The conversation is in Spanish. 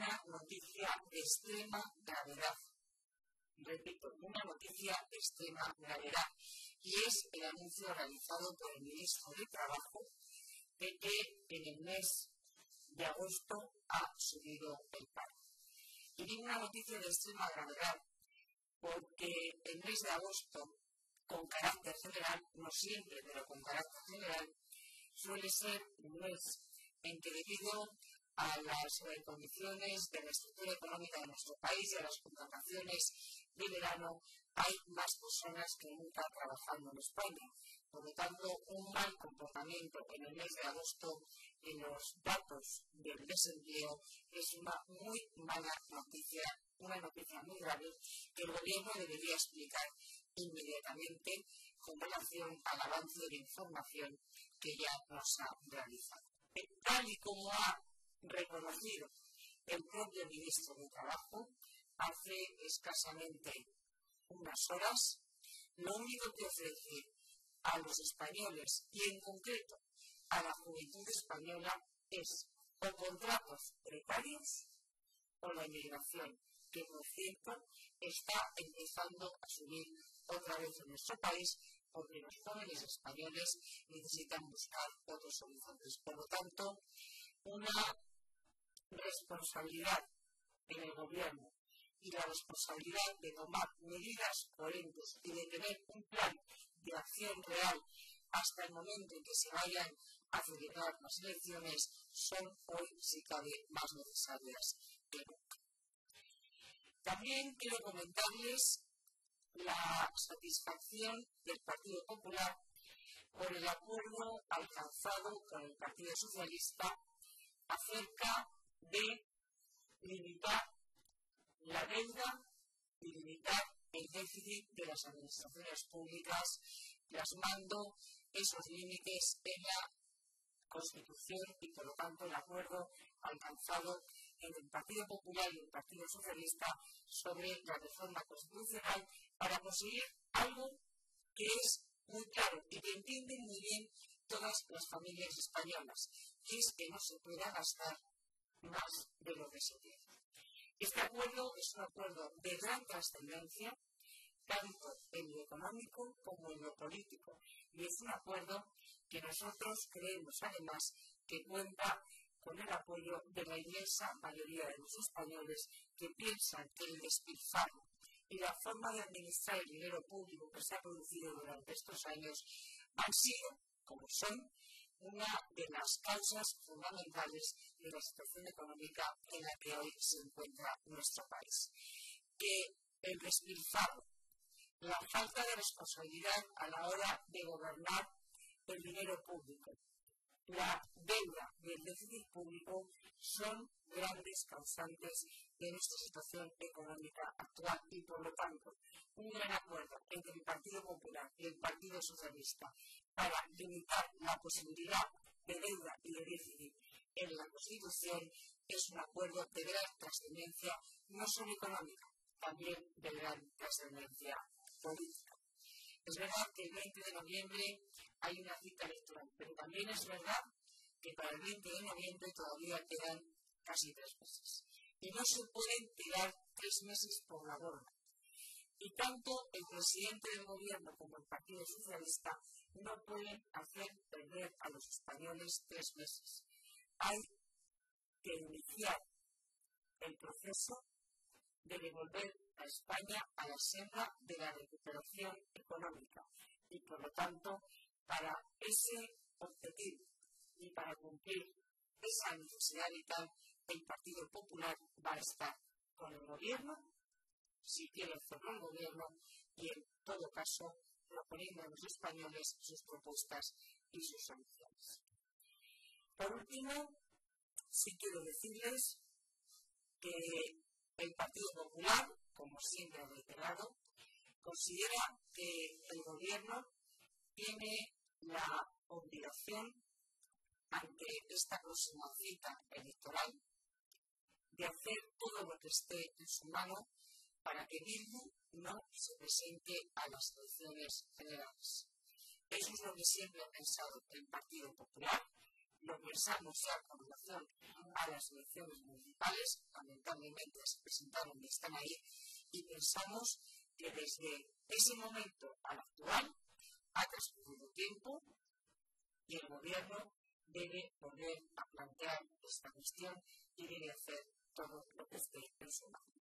una noticia de extrema gravedad. Repito, una noticia de extrema gravedad. Y es el anuncio realizado por el ministro de Trabajo de que en el mes de agosto ha subido el paro. Y digo una noticia de extrema gravedad porque el mes de agosto, con carácter general, no siempre, pero con carácter general, suele ser un mes en que debido a las condiciones de la estructura económica de nuestro país y a las contrataciones de verano, hay más personas que nunca trabajando en España. Por lo tanto, un mal comportamiento en el mes de agosto en los datos del desempleo es una muy mala noticia, una noticia muy grave que el Gobierno debería explicar inmediatamente con relación al avance de la información que ya nos ha realizado. Tal y como ha reconocido el propio ministro de Trabajo hace escasamente unas horas, lo único que ofrece a los españoles y en concreto a la juventud española es o contratos precarios o la inmigración, que por cierto está empezando a subir otra vez en nuestro país porque los jóvenes españoles necesitan buscar otros horizontes. Por lo tanto, una responsabilidad en el gobierno y la responsabilidad de tomar medidas coherentes y de tener un plan de acción real hasta el momento en que se vayan a celebrar las elecciones son hoy, si cabe, más necesarias que nunca. También quiero comentarles la satisfacción del Partido Popular por el acuerdo alcanzado con el Partido Socialista acerca deuda y limitar el déficit de las administraciones públicas, plasmando esos límites en la Constitución y, por lo tanto, el acuerdo alcanzado entre el Partido Popular y el Partido Socialista sobre la reforma constitucional para conseguir algo que es muy claro y que entienden muy bien todas las familias españolas, que es que no se pueda gastar más de lo que se tiene. Este acuerdo es un acuerdo de gran trascendencia, tanto en lo económico como en lo político, y es un acuerdo que nosotros creemos además que cuenta con el apoyo de la inmensa mayoría de los españoles que piensan que el despilfarro y la forma de administrar el dinero público que se ha producido durante estos años han sido, como son, una de las causas fundamentales de la situación económica en la que hoy se encuentra nuestro país. Que el despilfarro, la falta de responsabilidad a la hora de gobernar el dinero público, la deuda y el déficit público son grandes causantes de nuestra situación económica actual y, por lo tanto, un gran acuerdo entre el Partido Popular y el Partido Socialista para limitar la posibilidad de deuda y de déficit en la Constitución es un acuerdo de gran trascendencia, no solo económica, también de gran trascendencia política. Es verdad que el 20 de noviembre hay una cita electoral, pero también es verdad que para el 20 de noviembre todavía quedan casi tres meses. Y no se pueden tirar tres meses por la borda. Y tanto el presidente del gobierno como el Partido Socialista no pueden hacer perder a los españoles tres meses. Hay que iniciar el proceso de devolver a España a la senda de la recuperación económica y, por lo tanto, para ese objetivo y para cumplir esa necesidad vital, el Partido Popular va a estar con el gobierno, si quiere hacerlo el gobierno, y en todo caso proponiendo a los españoles sus propuestas y sus soluciones. Por último, sí quiero decirles que el Partido Popular, como siempre ha reiterado, considera que el gobierno tiene ante esta próxima cita electoral de hacer todo lo que esté en su mano para que Bildu no se presente a las elecciones generales. Eso es lo que siempre ha pensado el Partido Popular. Lo pensamos ya con relación a las elecciones municipales, lamentablemente se presentaron y están ahí, y pensamos que desde ese momento al actual ha transcurrido tiempo y el gobierno debe volver a plantear esta cuestión y debe hacer todo lo que esté en su mano.